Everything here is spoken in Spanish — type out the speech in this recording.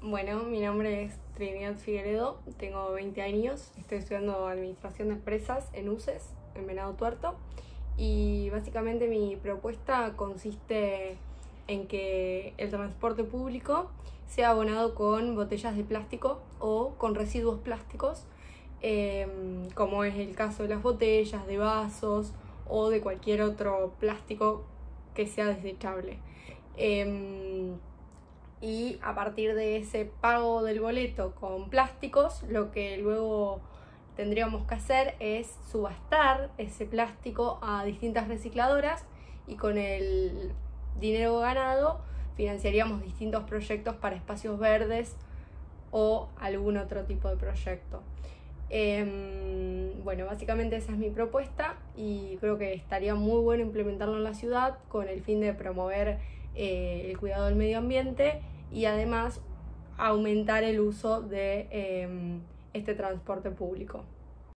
Bueno, mi nombre es Trinidad Figueredo, tengo 20 años, estoy estudiando Administración de Empresas en UCES, en Venado Tuerto, y básicamente mi propuesta consiste en que el transporte público sea abonado con botellas de plástico o con residuos plásticos, em, como es el caso de las botellas, de vasos o de cualquier otro plástico que sea desechable. Em, y a partir de ese pago del boleto con plásticos, lo que luego tendríamos que hacer es subastar ese plástico a distintas recicladoras y con el dinero ganado financiaríamos distintos proyectos para espacios verdes o algún otro tipo de proyecto. Em, bueno, básicamente esa es mi propuesta y creo que estaría muy bueno implementarlo en la ciudad con el fin de promover eh, el cuidado del medio ambiente y además aumentar el uso de em, este transporte público.